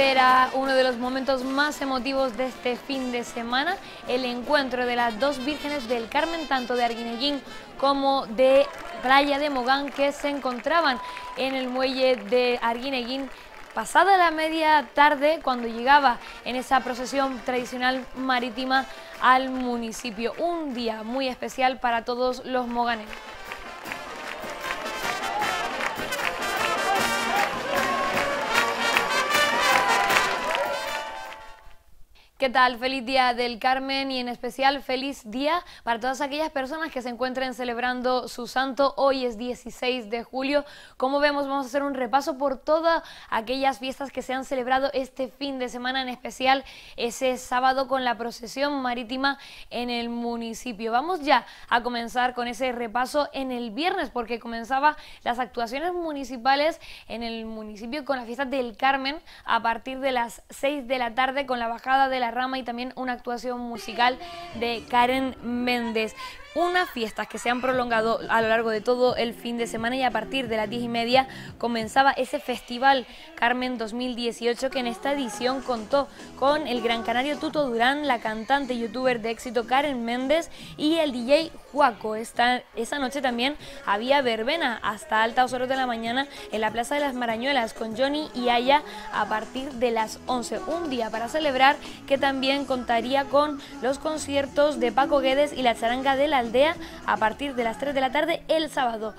era uno de los momentos más emotivos de este fin de semana, el encuentro de las dos vírgenes del Carmen, tanto de Arguineguín como de Playa de Mogán, que se encontraban en el muelle de Arguineguín pasada la media tarde cuando llegaba en esa procesión tradicional marítima al municipio. Un día muy especial para todos los moganeros. ¿Qué tal? Feliz Día del Carmen y en especial feliz día para todas aquellas personas que se encuentren celebrando su santo. Hoy es 16 de julio. Como vemos, vamos a hacer un repaso por todas aquellas fiestas que se han celebrado este fin de semana, en especial ese sábado con la procesión marítima en el municipio. Vamos ya a comenzar con ese repaso en el viernes porque comenzaba las actuaciones municipales en el municipio con la fiesta del Carmen a partir de las 6 de la tarde con la bajada de la Rama y también una actuación musical de Karen Méndez unas fiestas que se han prolongado a lo largo de todo el fin de semana y a partir de las diez y media comenzaba ese festival Carmen 2018 que en esta edición contó con el gran canario Tuto Durán, la cantante y youtuber de éxito Karen Méndez y el DJ Juaco. Esta, esa noche también había verbena hasta altas horas de la mañana en la Plaza de las Marañuelas con Johnny y Aya a partir de las 11. Un día para celebrar que también contaría con los conciertos de Paco Guedes y la charanga de la aldea a partir de las 3 de la tarde el sábado.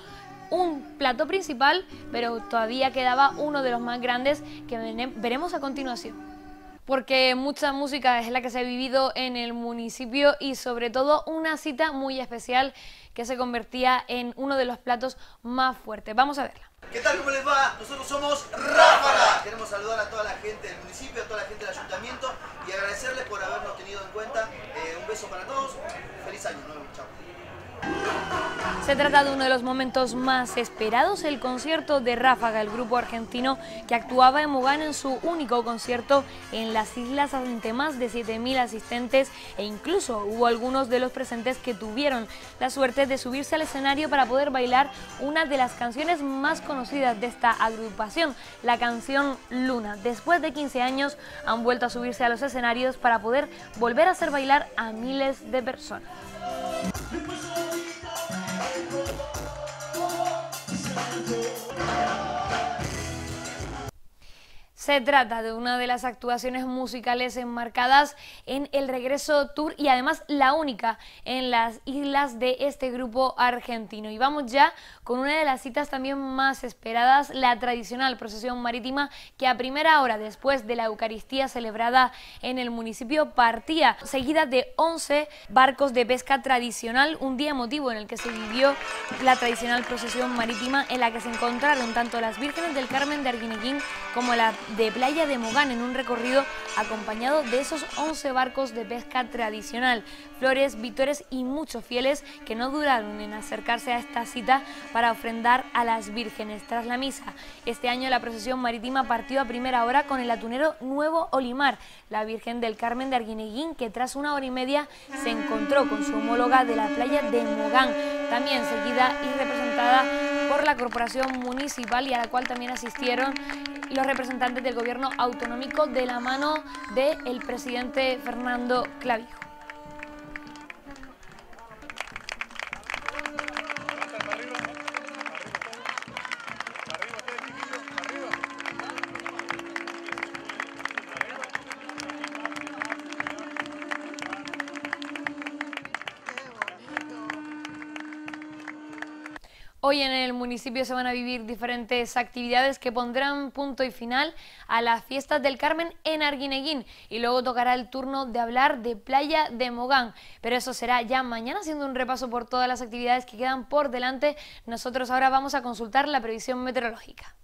Un plato principal, pero todavía quedaba uno de los más grandes que veremos a continuación porque mucha música es la que se ha vivido en el municipio y sobre todo una cita muy especial que se convertía en uno de los platos más fuertes. Vamos a verla. ¿Qué tal? ¿Cómo les va? Nosotros somos Ráfaga. Queremos saludar a toda la gente del municipio, a toda la gente del ayuntamiento y agradecerles por habernos tenido en cuenta. Beso para todos. Feliz año. nuevo. Chao. Se trata de uno de los momentos más esperados, el concierto de Ráfaga, el grupo argentino que actuaba en Mogán en su único concierto en las islas ante más de 7.000 asistentes e incluso hubo algunos de los presentes que tuvieron la suerte de subirse al escenario para poder bailar una de las canciones más conocidas de esta agrupación, la canción Luna. Después de 15 años han vuelto a subirse a los escenarios para poder volver a hacer bailar a miles de personas. Se trata de una de las actuaciones musicales enmarcadas en el Regreso Tour y además la única en las islas de este grupo argentino. Y vamos ya con una de las citas también más esperadas, la tradicional procesión marítima que a primera hora después de la Eucaristía celebrada en el municipio partía seguida de 11 barcos de pesca tradicional, un día emotivo en el que se vivió la tradicional procesión marítima en la que se encontraron tanto las vírgenes del Carmen de Arguineguín como la de Playa de Mogán en un recorrido acompañado de esos 11 barcos de pesca tradicional. Flores, vítores y muchos fieles que no duraron en acercarse a esta cita para ofrendar a las vírgenes. Tras la misa, este año la procesión marítima partió a primera hora con el atunero Nuevo Olimar, la Virgen del Carmen de Arguineguín, que tras una hora y media se encontró con su homóloga de la playa de Mogán, también seguida y representada por la Corporación Municipal y a la cual también asistieron los representantes del gobierno autonómico de la mano del presidente Fernando Clavijo. Hoy en el municipio se van a vivir diferentes actividades que pondrán punto y final a las fiestas del Carmen en Arguineguín y luego tocará el turno de hablar de Playa de Mogán, pero eso será ya mañana haciendo un repaso por todas las actividades que quedan por delante. Nosotros ahora vamos a consultar la previsión meteorológica.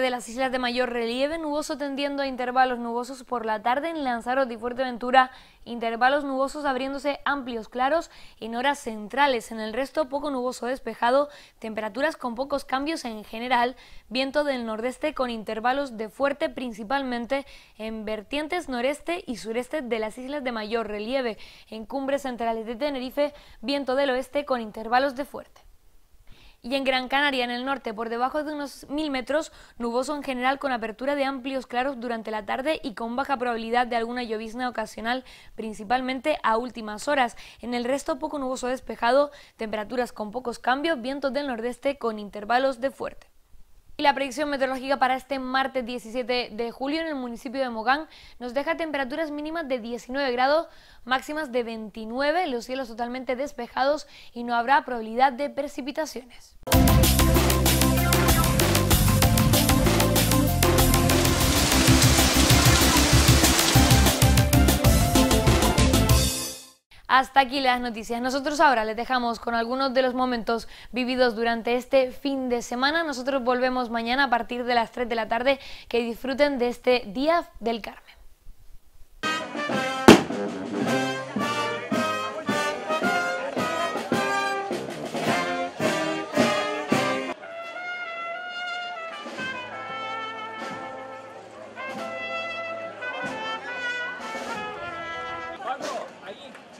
De las islas de mayor relieve, nuboso tendiendo a intervalos nubosos por la tarde en Lanzarote y Fuerteventura, intervalos nubosos abriéndose amplios claros en horas centrales. En el resto, poco nuboso despejado, temperaturas con pocos cambios en general, viento del nordeste con intervalos de fuerte principalmente en vertientes noreste y sureste de las islas de mayor relieve. En cumbres centrales de Tenerife, viento del oeste con intervalos de fuerte y en Gran Canaria, en el norte, por debajo de unos mil metros, nuboso en general con apertura de amplios claros durante la tarde y con baja probabilidad de alguna llovizna ocasional, principalmente a últimas horas. En el resto, poco nuboso despejado, temperaturas con pocos cambios, vientos del nordeste con intervalos de fuerte. La predicción meteorológica para este martes 17 de julio en el municipio de Mogán nos deja temperaturas mínimas de 19 grados, máximas de 29, los cielos totalmente despejados y no habrá probabilidad de precipitaciones. Hasta aquí las noticias. Nosotros ahora les dejamos con algunos de los momentos vividos durante este fin de semana. Nosotros volvemos mañana a partir de las 3 de la tarde. Que disfruten de este Día del Carmen.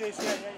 Yes, yes, yeah, yeah.